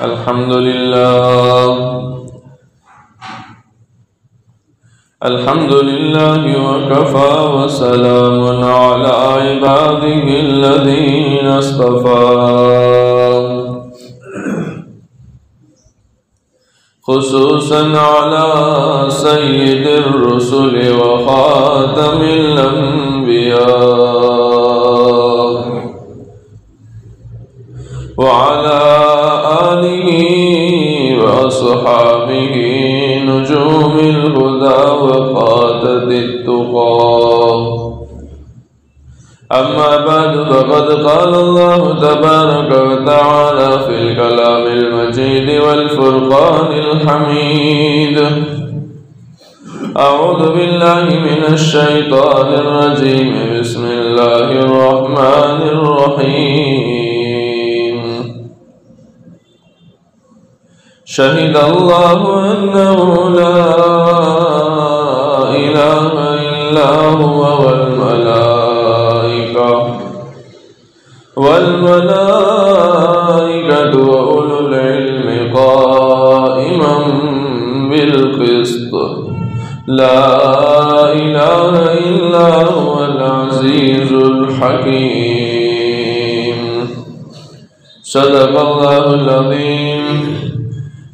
الحمد لله. الحمد لله وكفى وسلام على عباده الذين اصطفى. خصوصا على سيد الرسل وخاتم الأنبياء. وعلى آله وأصحابه نجوم الهدى وقادة التقى. أما بعد فقد قال الله تبارك وتعالى في الكلام المجيد والفرقان الحميد. أعوذ بالله من الشيطان الرجيم. بسم الله الرحمن الرحيم. شهد الله أنه لا إله إلا هو والملائكة والملائكة وأولو العلم قائما بالقسط. لا إله إلا هو العزيز الحكيم. صدق الله العظيم.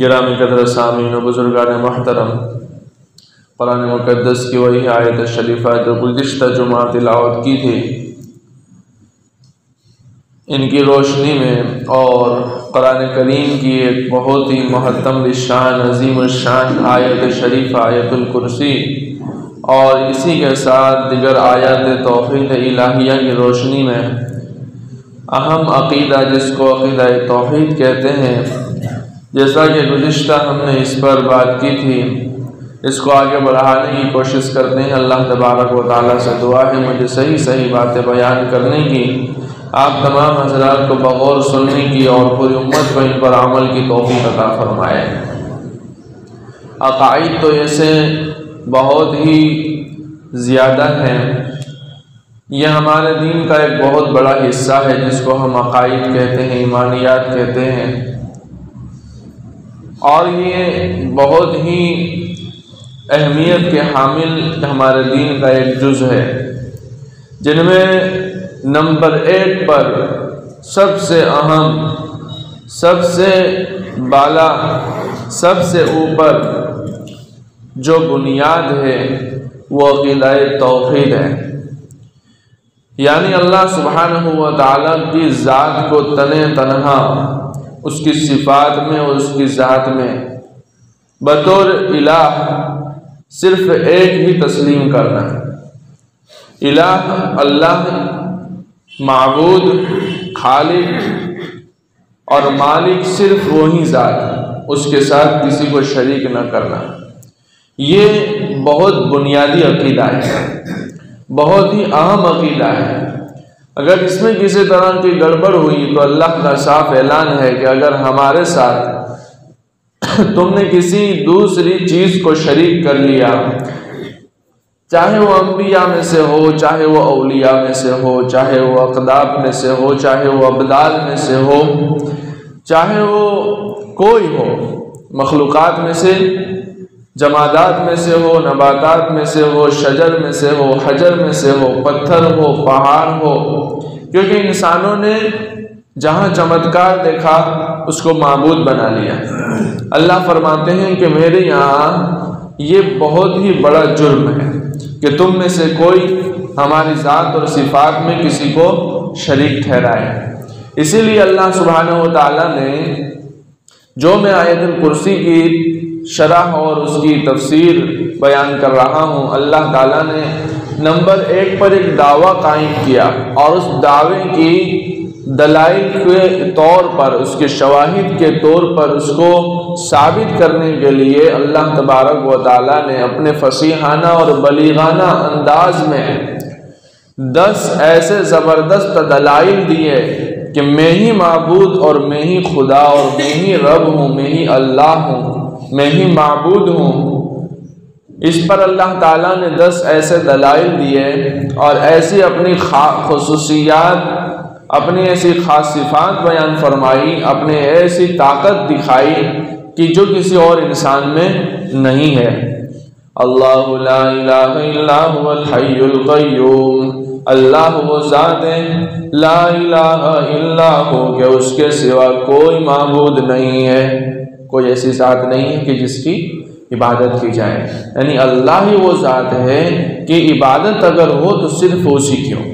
گرامی قدر سامعین و بزرگان محترم، قرآن مقدس کی وہی آیت شریفہ جو گزشتہ جمعہ تلاوت کی تھی، ان کی روشنی میں اور قرآن کریم کی ایک بہت ہی محتم شان عظیم الشان آیت شریف آیت الکرسی، اور اسی کے ساتھ دیگر آیات توحید الہیہ کی روشنی میں اہم عقیدہ، جس کو عقیدہ توحید کہتے ہیں جیسا کہ گزشتہ ہم نے اس پر بات کی تھی، اس کو آگے بڑھانے کی کوشش کرتے ہیں۔ اللہ تبارک و تعالیٰ سے دعا ہے، مجھے صحیح صحیح باتیں بیان کرنے کی۔ آپ تمام حضرات کو بغور سننے کی اور پوری امت کو ان پر عمل کی توفیق عطا فرمائے۔ عقائد تو ایسے بہت ہی زیادہ ہیں۔ یہ ہمارے دین کا ایک بہت بڑا حصہ ہے، جس کو ہم عقائد کہتے ہیں، ایمانیات کہتے ہیں۔ اور یہ بہت ہی اہمیت کے حامل ہمارے دین کا ایک جز ہے، جن میں نمبر ایک پر سب سے اہم، سب سے بالا، سب سے اوپر جو بنیاد ہے، وہ عقیدہ توحید ہے۔ یعنی اللہ سبحانہ و تعالیٰ کی ذات کو تنے تنہا اس کی صفات میں اور اس کی ذات میں۔ بطور الہ صرف ایک ہی تسلیم کرنا ہے۔ الہ اللہ، معبود، خالق اور مالک صرف وہی ذات اس کے ساتھ کسی کو شریک نہ کرنا۔ یہ بہت بنیادی عقیدہ ہے۔ بہت ہی اہم عقیدہ ہے۔ اگر اس میں کسی طرح کی گڑبڑ ہوئی تو اللہ کا صاف اعلان ہے کہ اگر ہمارے ساتھ تم نے کسی دوسری چیز کو شریک کر لیا، چاہے وہ انبیاء میں سے ہو، چاہے وہ اولیاء میں سے ہو، چاہے وہ اقداب میں سے ہو، چاہے وہ ابدال میں سے ہو، چاہے وہ کوئی ہو، مخلوقات میں سے جمادات میں سے ہو، نباتات میں سے ہو، شجر میں سے ہو، حجر میں سے ہو، پتھر ہو، پہاڑ ہو۔ کیونکہ انسانوں نے جہاں چمتکار دیکھا، اس کو معبود بنا لیا۔ اللہ فرماتے ہیں کہ میرے یہاں یہ بہت ہی بڑا جرم ہے کہ تم میں سے کوئی ہماری ذات اور صفات میں کسی کو شریک ٹھہرائے۔ اسی لیے اللہ سبحانہ و تعالیٰ نے جو میں آیت الکرسی کی شرح اور اس کی تفسیر بیان کر رہا ہوں۔ اللہ تعالیٰ نے نمبر ایک پر ایک دعویٰ قائم کیا اور اس دعوے کی دلائل کے طور پر، اس کے شواہد کے طور پر اس کو ثابت کرنے کے لیے اللہ تبارک و تعالیٰ نے اپنے فصیحانہ اور بلیغانہ انداز میں دس ایسے زبردست دلائل دیے کہ میں ہی معبود اور میں ہی خدا اور میں ہی رب ہوں، میں ہی اللہ ہوں۔ میں ہی معبود ہوں۔ اس پر اللہ تعالیٰ نے دس ایسے دلائل دیے اور ایسی اپنی خصوصیات، اپنی ایسی خاص صفات بیان فرمائی، اپنی ایسی طاقت دکھائی کہ جو کسی اور انسان میں نہیں ہے۔ اللہ لا الہ الا هو الحی القیوم۔ اللہ وہ ذات ہے۔ لا الہ الا ہو کہ اس کے سوا کوئی معبود نہیں ہے۔ کوئی ایسی ذات نہیں ہے کہ جس کی عبادت کی جائے۔ یعنی اللہ ہی وہ ذات ہے کہ عبادت اگر ہو تو صرف اسی کیوں؟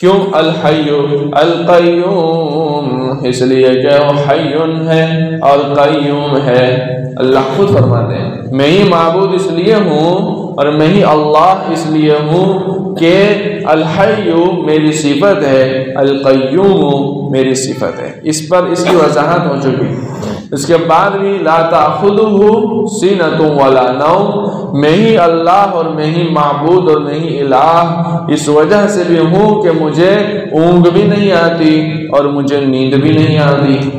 کیوں؟ الحی القیوم، اس لیے کہ وہ حیون ہے اور قیوم ہے۔ اللہ خود فرماتے ہیں، میں ہی معبود اس لیے ہوں اور میں ہی اللہ اس لیے ہوں کہ الحیو میری صفت ہے، القیوم میری صفت ہے۔ اس پر اس کی وضاحت ہو چکی۔ اس کے بعد بھی لا تاخذہ سینۃ ولا نوم۔ میں ہی اللہ اور میں ہی معبود اور میں ہی الہ۔ اس وجہ سے بھی ہوں کہ مجھے اونگ بھی نہیں آتی اور مجھے نیند بھی نہیں آتی۔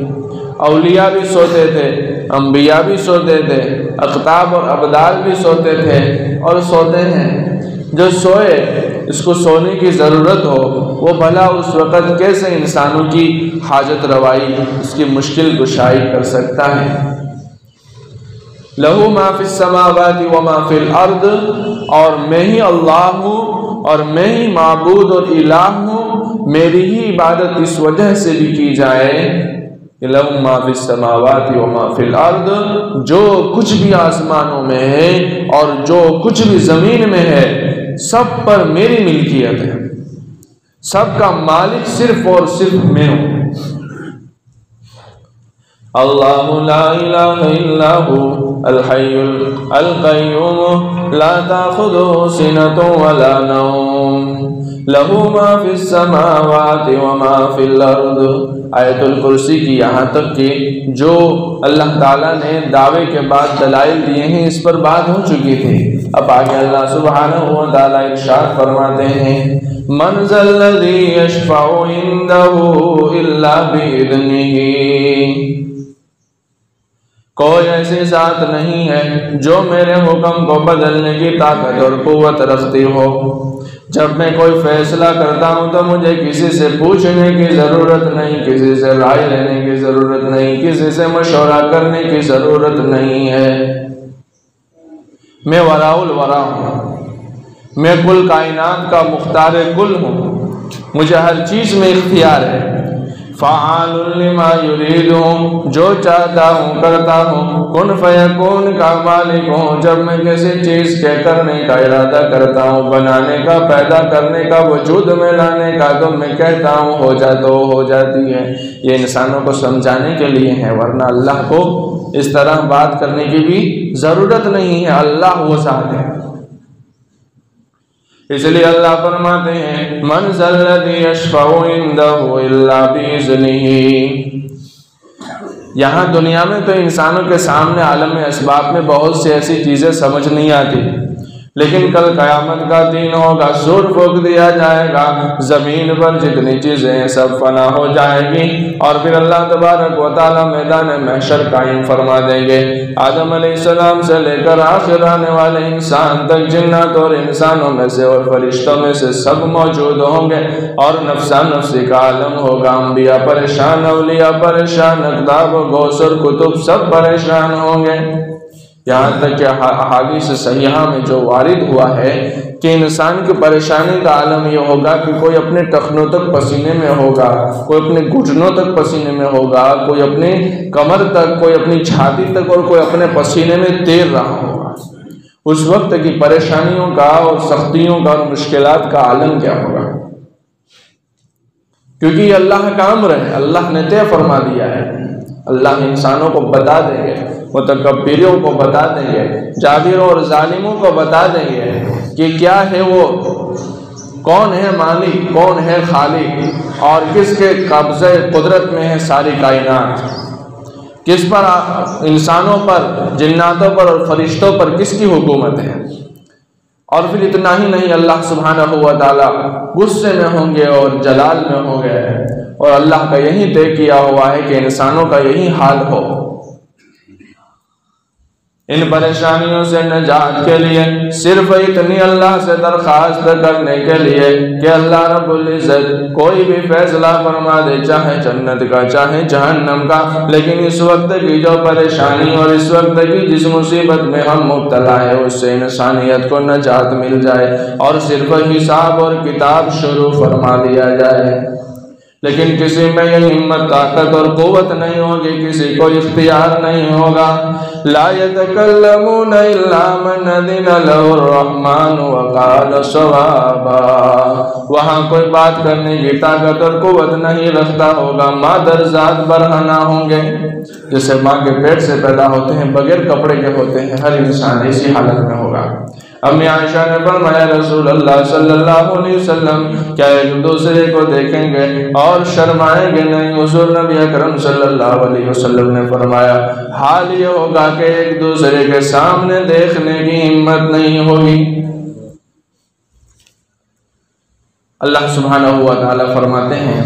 اولیاء بھی سوتے تھے، انبیاء بھی سوتے تھے اقتاب اور ابدال بھی سوتے تھے اور سوتے ہیں۔ جو سوئے، اس کو سونے کی ضرورت ہو، وہ بھلا اس وقت کیسے انسانوں کی حاجت روائی، اس کی مشکل گشائی کر سکتا ہے۔ لہو ما فی السماوات و ما فی الارض، اور میں ہی اللہ ہوں، اور میں ہی معبود اور الہ ہوں، میری ہی عبادت اس وجہ سے بھی کی جائے۔ لہو ما فی السماوات و ما فی الارض، جو کچھ بھی آسمانوں میں ہے اور جو کچھ بھی زمین میں ہے سب پر میری ملکیت ہے۔ سب کا مالک صرف اور صرف میں ہوں۔ اللہ لا الہ الا ہو الحی القیوم، لا تاخذه سنة ولا نوم۔ له ما في السماوات وما في الارض۔ آیت الکرسی کی یہاں تک کہ جو اللہ تعالیٰ نے دعوے کے بعد دلائل دیے ہیں، اس پر بات ہو چکی تھی۔ اب آگے اللہ سبحانہ و تعالیٰ ارشاد فرماتے ہیں منزل الذي يشفع عنده الا باذنه کوئی ایسی ذات نہیں ہے جو میرے حکم کو بدلنے کی طاقت اور قوت رکھتی ہو۔ جب میں کوئی فیصلہ کرتا ہوں تو مجھے کسی سے پوچھنے کی ضرورت نہیں، کسی سے رائے لینے کی ضرورت نہیں، کسی سے مشورہ کرنے کی ضرورت نہیں ہے۔ میں ورا الورا ہوں۔ میں کل کائنات کا مختار کل ہوں۔ مجھے ہر چیز میں اختیار ہے۔ فعال لما یرید ہوں جو چاہتا ہوں، کرتا ہوں۔ کن فیکون کا مالک ہوں جب میں کسی چیز کے کرنے کا ارادہ کرتا ہوں، بنانے کا، پیدا کرنے کا، وجود میں لانے کا، تو میں کہتا ہوں، ہو جا تو ہو جاتی ہے۔ یہ انسانوں کو سمجھانے کے لیے ہے، ورنہ اللہ کو اس طرح بات کرنے کی بھی ضرورت نہیں ہے۔ اللہ وہ ذات ہے۔ اس لیے اللہ فرماتے ہیں، من الذي يشفع عنده الا باذنه یہاں دنیا میں تو انسانوں کے سامنے عالم اسباب میں بہت سی ایسی چیزیں سمجھ نہیں آتی۔ لیکن کل قیامت کا دن ہوگا سور پھوک دیا جائے گا، زمین پر جتنی چیزیں سب فنا ہو جائے گی۔ اور پھر اللہ تبارک و تعالی میدان محشر قائم فرما دیں گے۔ آدم علیہ السلام سے لے کر آخر آنے والے انسان تک، جنات اور انسانوں میں سے اور فرشتوں میں سے سب موجود ہوں گے۔ اور نفسا نفسی کا عالم ہوگا، انبیاء پریشان، اولیاء پریشان اقداب و گوسر کتب سب پریشان ہوں گے۔ یہاں تک کہ احادیث صحیحہ میں جو وارد ہوا ہے کہ انسان کی پریشانی کا عالم یہ ہوگا کہ کوئی اپنے ٹخنوں تک پسینے میں ہوگا، کوئی اپنے گھٹنوں تک پسینے میں ہوگا، کوئی اپنے کمر تک، کوئی اپنی چھاتی تک اور کوئی اپنے پسینے میں تیر رہا ہوگا۔ اس وقت کی پریشانیوں کا اور سختیوں کا اور مشکلات کا عالم کیا ہوگا؟ کیونکہ یہ اللہ کا امر ہے، اللہ نے طے فرما دیا ہے۔ اللہ انسانوں کو بتا دیں گے۔ متکبریوں کو بتا دیں گے، جابروں اور ظالموں کو بتا دیں گے کہ کیا ہے وہ؟ کون ہے مالک؟ کون ہے خالق؟ اور کس کے قبضے قدرت میں ہے ساری کائنات؟ کس پر انسانوں پر، جناتوں پر اور فرشتوں پر کس کی حکومت ہے؟ اور پھر اتنا ہی نہیں، اللہ سبحانہ ہوا تعالیٰ غصے میں ہوں گے اور جلال میں ہوں گے۔ اور اللہ کا یہی طے کیا ہوا ہے کہ انسانوں کا یہی حال ہو۔ ان پریشانیوں سے نجات کے لیے صرف اتنی اللہ سے درخواست کرنے کے لیے کہ اللہ رب العزت کوئی بھی فیصلہ فرما دے، چاہے جنت کا، چاہے جہنم کا۔ لیکن اس وقت کی جو پریشانی اور اس وقت کی جس مصیبت میں ہم مبتلا ہے اس سے انسانیت کو نجات مل جائے اور صرف حساب اور کتاب شروع فرما دیا جائے۔ لیکن کسی میں یہ ہمت، طاقت اور قوت نہیں ہوگی، کسی کو اختیار نہیں ہوگا۔ لا يتكلمون الا من له الرحمن وقال صوابا۔ وہاں کوئی بات کرنے کی طاقت اور قوت نہیں رکھتا ہوگا، مادر ذات برہنہ ہوں گے جیسے ماں کے پیٹ سے پیدا ہوتے ہیں، بغیر کپڑے کے ہوتے ہیں، ہر انسان اسی حالت میں ہوگا۔ امی عائشہ نے فرمایا رسول اللہ صلی اللہ علیہ وسلم، کیا ایک دوسرے کو دیکھیں گے اور شرمائیں گے نہیں؟ حضور نبی اکرم صلی اللہ علیہ وسلم نے فرمایا، حال یہ ہوگا کہ ایک دوسرے کے سامنے دیکھنے کی ہمت نہیں ہوگی۔ اللہ سبحانہ ہوا تعالیٰ فرماتے ہیں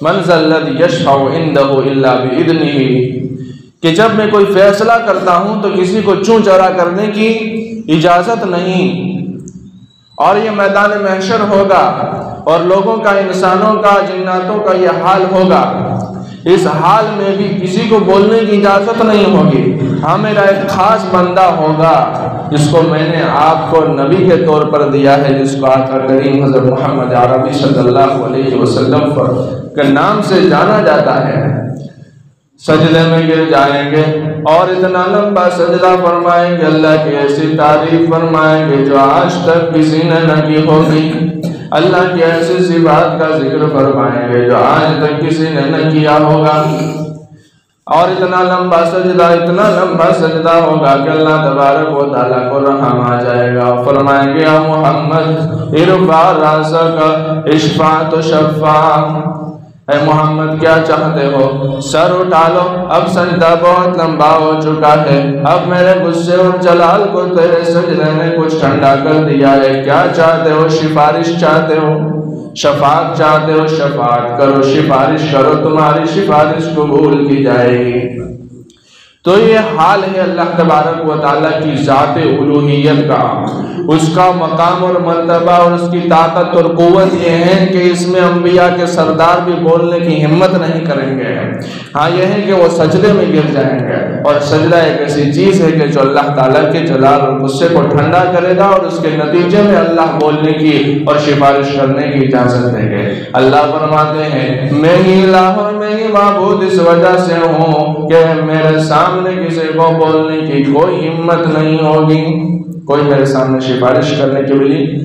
منزل یشفع عنده الا باذنه کہ جب میں کوئی فیصلہ کرتا ہوں تو کسی کو چون چرا کرنے کی اجازت نہیں۔ اور یہ میدان محشر ہوگا اور لوگوں کا، انسانوں کا، جناتوں کا یہ حال ہوگا۔ اس حال میں بھی کسی کو بولنے کی اجازت نہیں ہوگی۔ ہاں میرا ایک خاص بندہ ہوگا جس کو میں نے آپ کو نبی کے طور پر دیا ہے، جس کو آقا کریم حضرت محمد عربی صلی اللہ علیہ وسلم پر کے نام سے جانا جاتا ہے۔ سجدے میں گر جائیں گے اور اتنا لمبا سجدہ فرمائیں گے، اللہ کی ایسی تعریف فرمائیں گے جو آج تک کسی نے نہ کی ہوگی۔ اللہ کی ایسی سی بات کا ذکر فرمائیں گے جو آج تک کسی نے نہ کیا ہوگا۔ اور اتنا لمبا سجدہ، اتنا لمبا سجدہ ہوگا کہ اللہ تبارک و تعالیٰ کو رحم آ جائے گا۔ فرمائیں گے محمد ارفا راسا کا اشفاعت و شفاعت اے محمد، کیا چاہتے ہو؟ سر اٹھا لو۔ اب سجدہ بہت لمبا ہو چکا ہے۔ اب میرے غصے اور جلال کو تیرے سجدے نے کچھ ٹھنڈا کر دیا ہے۔ کیا چاہتے ہو؟ سفارش چاہتے ہو؟ شفاعت چاہتے ہو؟ شفاعت کرو۔ سفارش کرو۔ تمہاری سفارش قبول کی جائے گی۔ تو یہ حال ہے اللہ تبارک و تعالیٰ کی ذات الوحیت کا۔ اس کا مقام اور مرتبہ اور اس کی طاقت اور قوت یہ ہے کہ اس میں انبیاء کے سردار بھی بولنے کی ہمت نہیں کریں گے۔ ہاں یہ ہے کہ وہ سجدے میں گر جائیں گے۔ اور سجدہ ایک ایسی چیز ہے کہ جو اللہ تعالیٰ کے جلال اور غصے کو ٹھنڈا کرے گا اور اس کے نتیجے میں اللہ بولنے کی اور سفارش کرنے کی اجازت دیں گے۔ اللہ فرماتے ہیں، میں ہی لاہور میں ہی معبود اس وجہ سے ہوں۔ کہ میرے سامنے کسی کو بولنے کی کوئی ہمت نہیں ہوگی۔ کوئی میرے سامنے سفارش کرنے کے لیے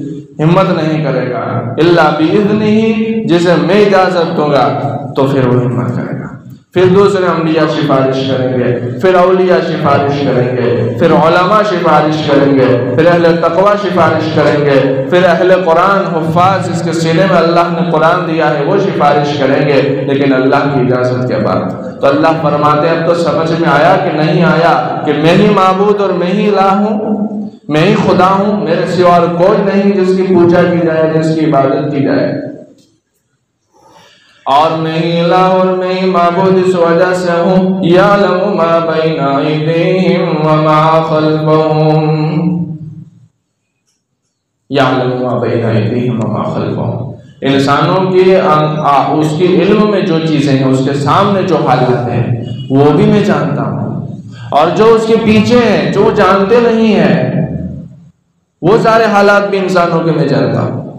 ہمت نہیں کرے گا۔ اللہ بھی ہی جسے میں اجازت دوں گا تو پھر وہ ہمت کرے گا۔ پھر دوسرے انبیاء سفارش کریں گے، پھر اولیاء سفارش کریں گے، پھر علماء سفارش کریں گے، پھر اہل تقوی سفارش کریں گے، پھر اہل قرآن، حفاظ اس کے سینے میں اللہ نے قرآن دیا ہے، وہ سفارش کریں گے، لیکن اللہ کی اجازت کے بعد۔ تو اللہ فرماتے ہیں، اب تو سمجھ میں آیا کہ نہیں آیا کہ میں ہی معبود اور میں ہی الہ ہوں، میں ہی خدا ہوں، میرے سوا اور کوئی نہیں جس کی پوجا کی جائے، جس کی عبادت کی جائے۔ اور میں ہی الہ اور میں ہی معبود اس وجہ سے ہوں. یعلم ما بین ایدیہم وما خلفہم. یعلم ما بین ایدیہم وما خلفہم. انسانوں کی اس کی علم میں جو چیزیں ہیں، اس کے سامنے جو حالات ہیں، وہ بھی میں جانتا ہوں. اور جو اس کے پیچھے ہیں، جو جانتے نہیں ہیں، وہ سارے حالات بھی انسانوں کے میں جانتا ہوں.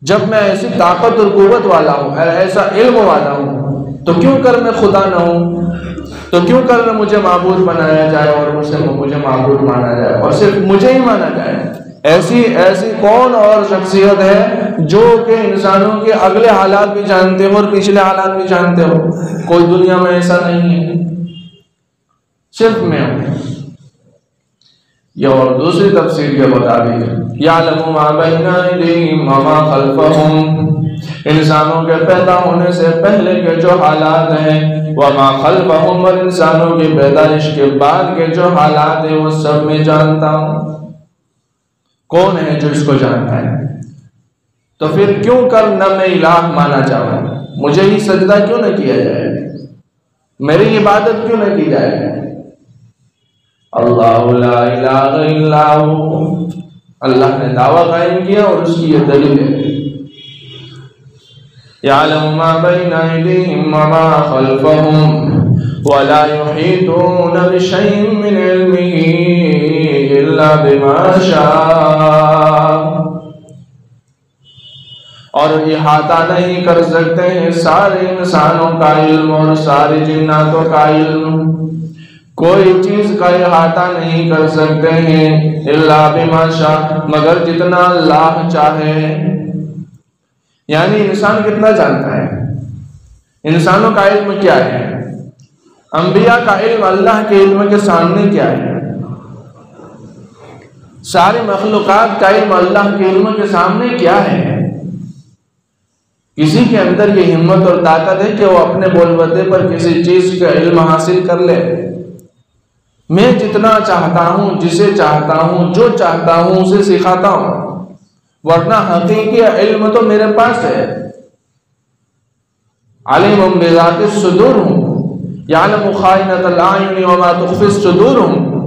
جب میں ایسی طاقت اور قوت والا ہوں ایسا علم والا ہوں، تو کیوں کر میں خدا نہ ہوں؟ تو کیوں کر مجھے معبود بنایا جائے اور مجھے مجھے معبود مانا جائے اور صرف مجھے ہی مانا جائے؟ ایسی ایسی کون اور شخصیت ہے جو کہ انسانوں کے اگلے حالات بھی جانتے ہو اور پچھلے حالات بھی جانتے ہو کوئی دنیا میں ایسا نہیں ہے۔ صرف میں ہوں۔ یا اور دوسری تفصیل کے مطابق یعلم ما بین ایدیہم وما خلفہم۔ انسانوں کے پیدا ہونے سے پہلے کے جو حالات ہیں وما خلفہم، اور انسانوں کی پیدائش کے بعد کے جو حالات ہیں، وہ سب میں جانتا ہوں۔ کون ہے جو اس کو جانتا ہے؟ تو پھر کیوں کر نہ میں الہ مانا جاؤں مجھے ہی سجدہ کیوں نہ کیا جائے؟ میری عبادت کیوں نہ کی جائے؟ اللہ لا الہ الا اللہ اللہ نے دعویٰ قائم کیا اور اس کی یہ دلیل ہے۔ يعلم ما بين أيديهم وما خلفهم ولا يحيطون بشيء من علمه إلا بما شاء۔ اور احاطہ نہیں کر سکتے ہیں سارے انسانوں کا علم اور سارے جناتوں کا علم۔ کوئی چیز کا احاطہ نہیں کر سکتے ہیں، اللہ بما شاء مگر جتنا اللہ چاہے۔ یعنی انسان کتنا جانتا ہے؟ انسانوں کا علم کیا ہے؟ انبیاء کا علم اللہ کے علم کے سامنے کیا ہے؟ ساری مخلوقات کا علم اللہ کے علم کے سامنے کیا ہے؟ کسی کے اندر یہ ہمت اور طاقت ہے کہ وہ اپنے بول بتے پر کسی چیز کا علم حاصل کر لے۔ میں جتنا چاہتا ہوں، جسے چاہتا ہوں، جو چاہتا ہوں، اسے سکھاتا ہوں۔ ورنہ حقیقی علم تو میرے پاس ہے۔ علم بذات الصدور ہوں یعلم خائنت العین وما تخفی الصدور ہوں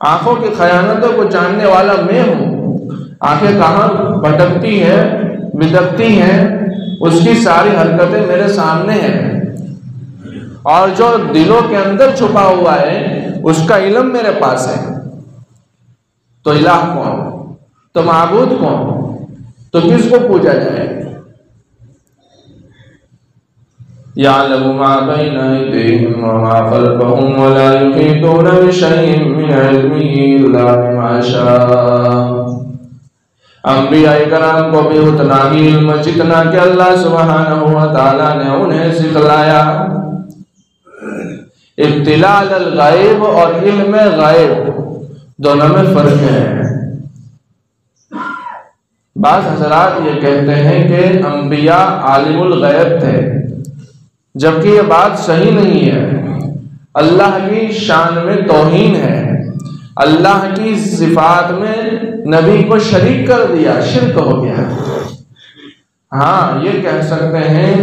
آنکھوں کی خیانتوں کو جاننے والا میں ہوں۔ آنکھیں کہاں بھٹکتی ہے بدکتی ہیں؟ اس کی ساری حرکتیں میرے سامنے ہیں۔ اور جو دلوں کے اندر چھپا ہوا ہے اس کا علم میرے پاس ہے۔ تو الہ کون؟ تو معبود کون؟ تو کس کو پوجا جائے؟ يعلم ما بين أيديهم وما خلفهم ولا يحيطون بشيء من علمه إلا بما شاء۔ انبیاء کرام کو بھی اتنا ہی علم جتنا کہ اللہ سبحانہ و تعالی نے انہیں سکھلایا۔ اطلاع الغیب اور علم غیب، دونوں میں فرق ہے۔ بعض حضرات یہ کہتے ہیں کہ انبیاء عالم الغیب تھے، جبکہ یہ بات صحیح نہیں ہے۔ اللہ کی شان میں توہین ہے۔ اللہ کی صفات میں نبی کو شریک کر دیا، شرک ہو گیا۔ ہاں یہ کہہ سکتے ہیں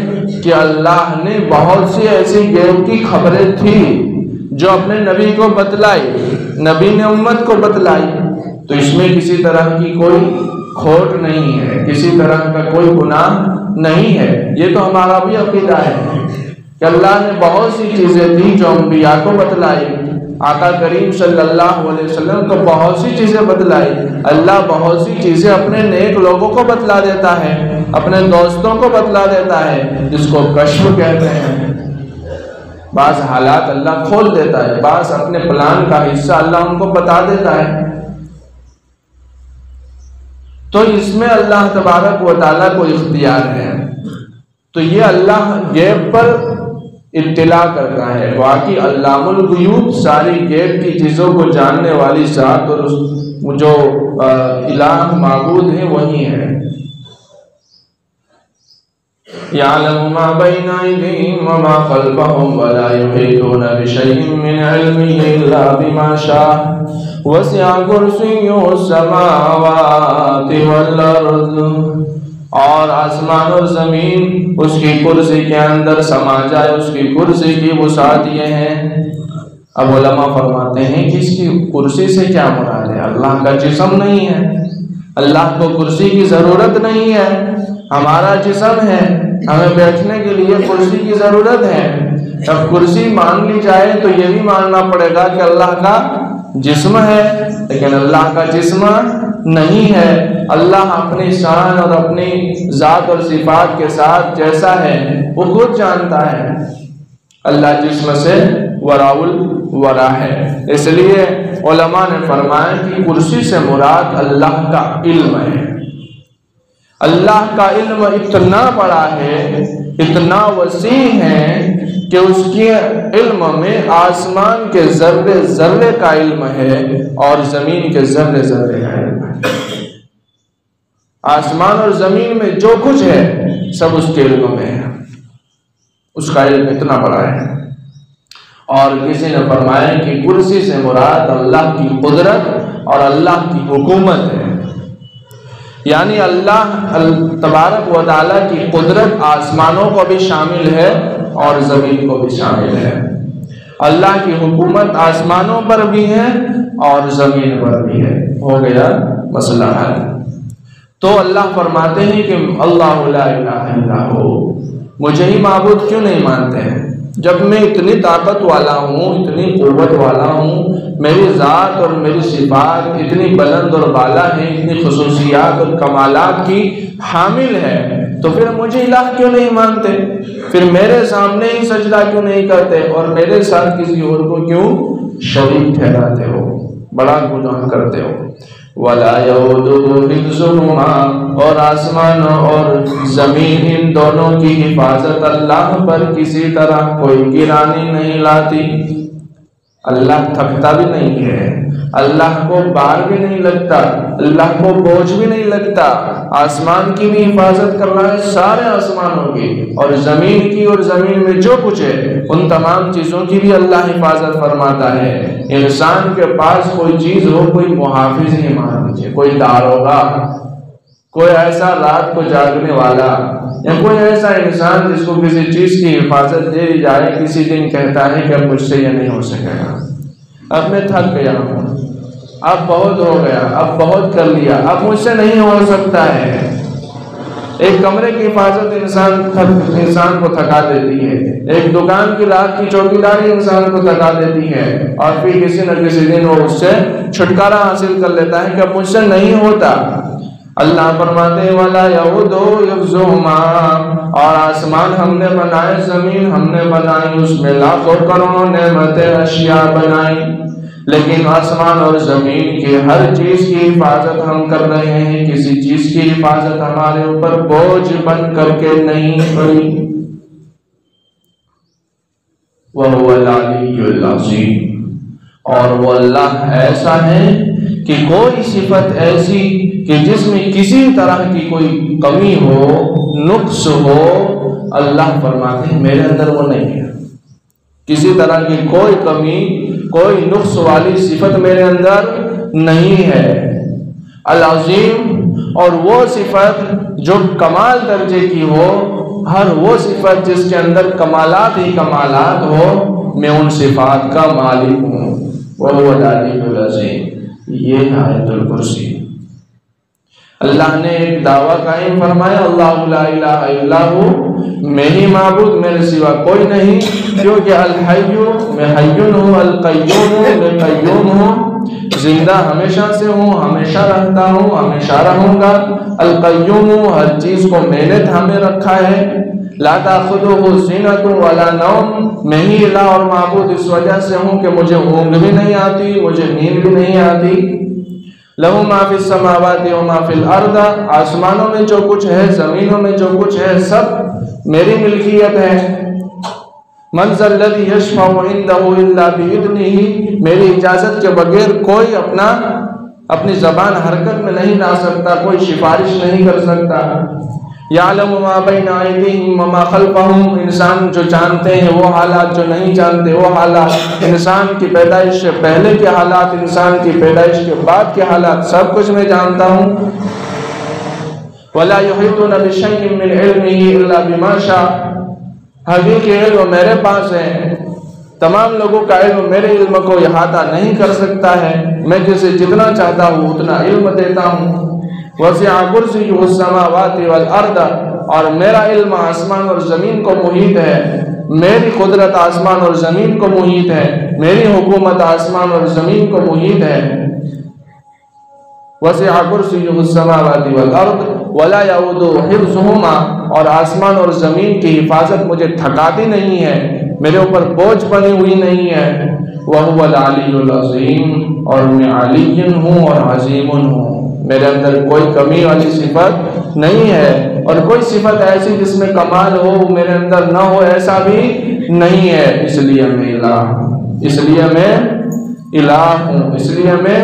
کہ اللہ نے بہت سی ایسی گیو کی خبریں تھی جو اپنے نبی کو بتلائی، نبی نے امت کو بتلائی۔ تو اس میں کسی طرح کی کوئی کھوٹ نہیں ہے، کسی طرح کا کوئی گناہ نہیں ہے۔ یہ تو ہمارا بھی عقیدہ ہے کہ اللہ نے بہت سی چیزیں دی جو انبیاء کو بتلائی۔ آقا کریم صلی اللہ علیہ وسلم کو بہت سی چیزیں بتلائی۔ اللہ بہت سی چیزیں اپنے نیک لوگوں کو بتلا دیتا ہے۔ اپنے دوستوں کو بتلا دیتا ہے، جس کو کشف کہتے ہیں۔ بعض حالات اللہ کھول دیتا ہے، بعض اپنے پلان کا حصہ اللہ ان کو بتا دیتا ہے۔ تو اس میں اللہ تبارک و تعالیٰ کو اختیار ہے۔ تو یہ اللہ گیب پر اطلاع کرتا ہے باقی علام الغیوب ساری گیب کی چیزوں کو جاننے والی ذات اور جو الہ معبود ہے وہی ہے يعلم ما بين أيديهم وما خلفهم ولا يحيطون بشيء من علمه إلا بما شاء. وسع كرسيه السماوات والأرض. اور آسمان اور زمین اس کی کرسی کے اندر سما جائے، اس کی کرسی کی وسعت یہ ہے۔ اب علماء فرماتے ہیں کہ اس کی کرسی سے کیا مراد ہے؟ اللہ کا جسم نہیں ہے۔ اللہ کو کرسی کی ضرورت نہیں ہے۔ ہمارا جسم ہے، ہمیں بیٹھنے کے لیے کرسی کی ضرورت ہے۔ جب کرسی مان لی جائے تو یہ بھی ماننا پڑے گا کہ اللہ کا جسم ہے، لیکن اللہ کا جسم نہیں ہے۔ اللہ اپنی شان اور اپنی ذات اور صفات کے ساتھ جیسا ہے، وہ خود جانتا ہے۔ اللہ جسم سے وراول ورا ہے۔ اس لیے علماء نے فرمایا کہ کرسی سے مراد اللہ کا علم ہے۔ اللہ کا علم اتنا بڑا ہے، اتنا وسیع ہے کہ اس کے علم میں آسمان کے ذرے ذرے کا علم ہے اور زمین کے ذرے ذرے کا علم ہے۔ آسمان اور زمین میں جو کچھ ہے، سب اس کے علم میں ہے۔ اس کا علم اتنا بڑا ہے۔ اور کسی نے فرمایا کہ کرسی سے مراد اللہ کی قدرت اور اللہ کی حکومت ہے۔ یعنی اللہ تبارک و تعالیٰ کی قدرت آسمانوں کو بھی شامل ہے اور زمین کو بھی شامل ہے۔ اللہ کی حکومت آسمانوں پر بھی ہے اور زمین پر بھی ہے۔ ہو گیا مسئلہ حل۔ تو اللہ فرماتے ہیں کہ اللہ لا الہ الا ہو۔ مجھے ہی معبود کیوں نہیں مانتے ہیں؟ جب میں اتنی طاقت والا ہوں، اتنی قوت والا ہوں، میری ذات اور میری صفات اتنی بلند اور بالا ہے اتنی خصوصیات اور کمالات کی حامل ہے، تو پھر مجھے الہ کیوں نہیں مانتے؟ پھر میرے سامنے ہی سجدہ کیوں نہیں کرتے؟ اور میرے ساتھ کسی اور کو کیوں شریک ٹھہراتے ہو؟ بڑا گناہ کرتے ہو۔ ولا اور آسمان اور زمین، ان دونوں کی حفاظت اللہ پر کسی طرح کوئی گرانی نہیں لاتی۔ اللہ تھکتا بھی نہیں ہے۔ اللہ کو بار بھی نہیں لگتا، اللہ کو بوجھ بھی نہیں لگتا۔ آسمان کی بھی حفاظت کرنا ہے، سارے آسمانوں کی اور زمین کی اور زمین میں جو کچھ ہے، ان تمام چیزوں کی بھی اللہ حفاظت فرماتا ہے۔ انسان کے پاس کوئی چیز ہو، کوئی محافظ نہیں مان لیجیے کوئی دار ہوگا، کوئی ایسا رات کو جاگنے والا، یا کوئی ایسا انسان جس کو کسی چیز کی حفاظت دے جائے، کسی دن کہتا ہے کہ اب مجھ سے یہ نہیں ہو سکے گا۔ اب میں تھک گیا ہوں۔ اب بہت ہو گیا، اب بہت کر لیا، اب مجھ سے نہیں ہو سکتا ہے۔ ایک کمرے کی حفاظت انسان انسان کو تھکا دیتی ہے۔ ایک دکان کی رات کی چوکی داری انسان کو تھکا دیتی ہے۔ اور پھر کسی نہ کسی دن وہ اس سے چھٹکارا حاصل کر لیتا ہے کہ اب مجھ سے نہیں ہوتا۔ اللہ فرماتے والا یہود اور آسمان ہم نے بنائے، زمین ہم نے بنائی، اس میں لاکھوں کروڑوں نعمتیں، اشیاء بنائی۔ لیکن آسمان اور زمین کی ہر چیز کی حفاظت ہم کر رہے ہیں، کسی چیز کی حفاظت ہمارے اوپر بوجھ بن کر کے نہیں پڑی وہ اور وہ اللہ ایسا ہے کہ کوئی صفت ایسی کہ جس میں کسی طرح کی کوئی کمی ہو، نقص ہو، اللہ فرماتے ہیں، میرے اندر وہ نہیں ہے۔ کسی طرح کی کوئی کمی کوئی نقص والی صفت میرے اندر نہیں ہے۔ العظیم، اور وہ صفت جو کمال درجے کی ہو، ہر وہ صفت جس کے اندر کمالات ہی کمالات ہو، میں ان صفات کا مالک ہوں۔ وہ العظیم۔ یہ آیت الکرسی۔ اللہ نے ایک دعویٰ قائم فرمایا، اللہ لا میری معبود میرے سوا کوئی نہیں، کیونکہ الحیو میں حیون ہوں، القیوم ہوں میں قیوم ہوں۔ زندہ ہمیشہ سے ہوں، ہمیشہ رہتا ہوں، ہمیشہ رہوں گا۔ القیوم ہوں ہر چیز کو میں نے تھامے رکھا ہے۔ لا تاخذہ زینت ولا نوم۔ میں ہی الہ اور معبود اس وجہ سے ہوں کہ مجھے اونگ بھی نہیں آتی، مجھے نیند بھی نہیں آتی۔ لہو ما فی السماوات و ما فی الارض۔ آسمانوں میں جو کچھ ہے، زمینوں میں جو کچھ ہے، سب میری ملکیت ہے۔ منظر الذي يشفع عنده میری اجازت کے بغیر کوئی اپنا، اپنی زبان حرکت میں نہیں لا سکتا، کوئی سفارش نہیں کر سکتا۔ یعلم ما بین ایدیہم وما خلفہم، انسان جو جانتے ہیں وہ حالات جو نہیں جانتے، وہ حالات انسان کی پیدائش سے پہلے کے حالات، انسان کی پیدائش کے بعد کے حالات، سب کچھ میں جانتا ہوں۔ ولا یحیطون بشیء من علمه الا بما شاء. حقیقی علم میرے پاس ہے. تمام لوگوں کا علم میرے علم کو احاطہ نہیں کر سکتا ہے. میں جسے جتنا چاہتا ہوں اتنا علم دیتا ہوں. وسیع کرسی السماوات والارض اور میرا علم آسمان اور زمین کو محیط ہے. میری قدرت آسمان اور زمین کو محیط ہے. میری حکومت آسمان اور زمین کو محیط ہے. وسیع کرسی السماوات والارض ولا يعود حفظهما اور آسمان اور زمین کی حفاظت مجھے تھکاتی نہیں ہے، میرے اوپر بوجھ بنی ہوئی نہیں ہے۔ وہ العلی العظیم اور میں علی ہوں اور عظیم ہوں۔ میرے اندر کوئی کمی والی صفت نہیں ہے، اور کوئی صفت ایسی جس میں کمال ہو، میرے اندر نہ ہو، ایسا بھی نہیں ہے۔ اس لیے میں الہ ہوں اس لیے میں الہ ہوں، اس لیے میں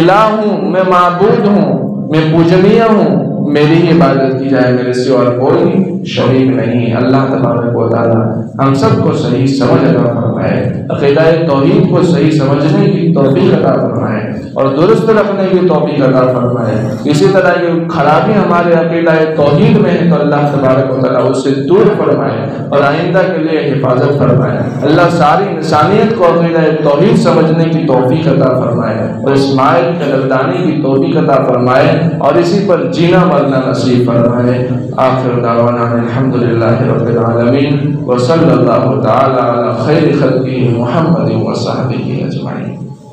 الہ ہوں، میں معبود ہوں، میں پوجنیہ ہوں۔ میری ہی عبادت کی جائے میرے سے اور کوئی شریک نہیں۔ اللہ تبارک و تعالیٰ ہم سب کو صحیح سمجھ عطا فرمائے، عقیدہ توحید کو صحیح سمجھنے کی توفیق عطا فرمائے۔ اور درست رکھنے کی توفیق عطا فرمائے اسی طرح یہ خرابی ہمارے عقیدہ توحید میں ہے تو اللہ تبارک و تعالیٰ اس سے دور فرمائے اور آئندہ کے لیے حفاظت فرمائے۔ اللہ ساری انسانیت کو عقیدہ توحید سمجھنے کی توفیق عطا فرمائے اور اسماعیل کے لگدانی کی توفیق عطا فرمائے اور اسی پر جینا مرنا نصیب فرمائے۔ آخر دعوانا الحمدللہ رب العالمین۔ وصلی اللہ تعالی علی خیر خلقی محمد و اجمعین۔